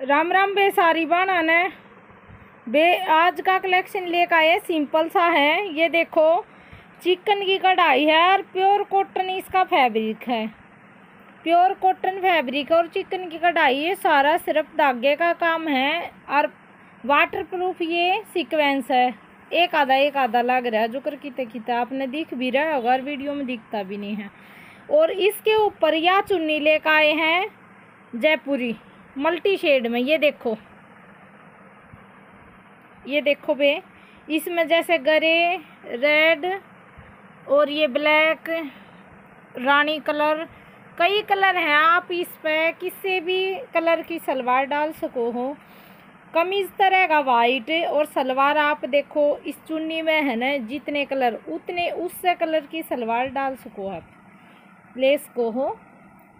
राम राम बे सारी बाना ने। बे, आज का कलेक्शन लेकर आए सिंपल सा है। ये देखो चिकन की कढ़ाई है और प्योर कॉटन इसका फैब्रिक है। प्योर कॉटन फैब्रिक और चिकन की कढ़ाई, ये सारा सिर्फ़ धागे का काम है और वाटर प्रूफ ये सीक्वेंस है। एक आधा एक आधा लग रहा है जो कर किते किते। आपने दिख भी रहा होगा और वीडियो में दिखता भी नहीं है। और इसके ऊपर यह चुन्नी लेकर आए हैं, जयपुरी। मल्टी शेड में, ये देखो। ये देखो बे, इसमें जैसे गरे, रेड और ये ब्लैक, रानी कलर, कई कलर हैं। आप इस पे किसी भी कलर की सलवार डाल सको हो। कमीज तरह का वाइट और सलवार आप देखो, इस चुन्नी में है ना, जितने कलर, उतने उससे कलर की सलवार डाल सको आप। लेस को हो।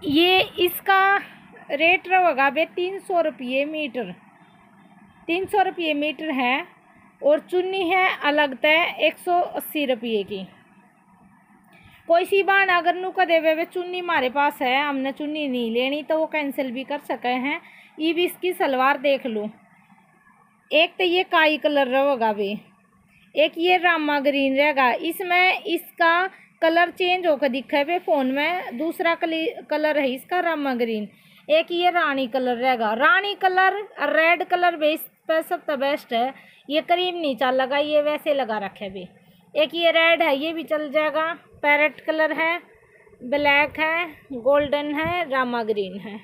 ये इसका रेट रहेगा वे तीन सौ रुपये मीटर। तीन सौ रुपये मीटर है और चुन्नी है अलग तय एक सौ अस्सी रुपये की। कोई सी बान अगर नु कदे वे चुन्नी हमारे पास है, हमने चुन्नी नहीं लेनी तो वो कैंसिल भी कर सके हैं। ये भी इसकी सलवार देख लो। एक तो ये काई कलर रहेगा वे एक ये रामा ग्रीन रहेगा। इसमें इसका कलर चेंज होकर दिखा है वे फ़ोन में। दूसरा कलर है इसका रामा ग्रीन। एक ये रानी कलर रहेगा। Rani colour, red colour base पर सब तो बेस्ट है। ये करीब नहीं चल लगा, ये वैसे लगा रखे भी। एक ये रेड है, ये भी चल जाएगा। पैरेट कलर है ब्लैक है गोल्डन है रामा ग्रीन है।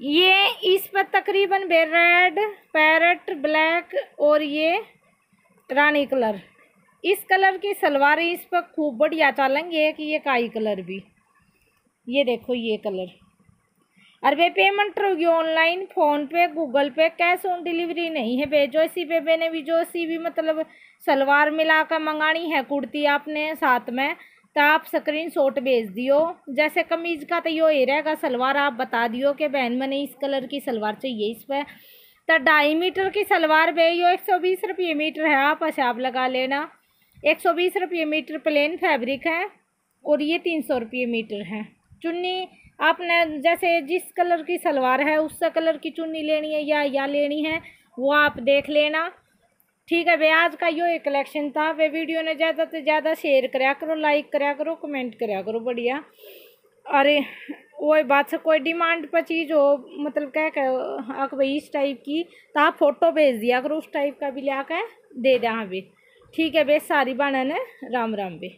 ये इस पर तकरीबन बे रेड पैरेट ब्लैक और ये रानी कलर। इस कलर की सलवार इस पर खूब बढ़िया चलेंगे कि ये काई कलर भी। ये देखो, ये कलर। और वे पेमेंट रहोगी online PhonePe Google Pay. Cash on delivery नहीं है भेजो इसी पे ने भी, जो इसी भी मतलब सलवार मिला कर मंगानी है कुर्ती आपने साथ में तो आप स्क्रीन शॉट भेज दियो। जैसे कमीज़ का तो यो ही रहेगा, सलवार आप बता दियो कि बहन मैंने इस कलर की सलवार चाहिए इस पर तो ढाई मीटर की सलवार बे यो एक सौ बीस रुपये मीटर है, आप हिसाब लगा लेना। एक सौ बीस रुपये मीटर प्लेन फैब्रिक है और ये तीन सौ रुपये मीटर है। चुन्नी आपने जैसे जिस कलर की सलवार है उस कलर की चुन्नी लेनी है या या लेनी है, वो आप देख लेना। ठीक है भाई, आज का यो एक कलेक्शन था। वे वीडियो ने ज़्यादा से ज़्यादा शेयर कराया करो लाइक कराया करो कमेंट कराया करो, बढ़िया। अरे वो बात से कोई डिमांड पर चीज़ हो मतलब क्या कह आप भाई, इस टाइप की तो आप फ़ोटो भेज दिया करो, उस टाइप का भी लिया कर दे दें हाँ भी ठीक है बे सारी ने राम राम बे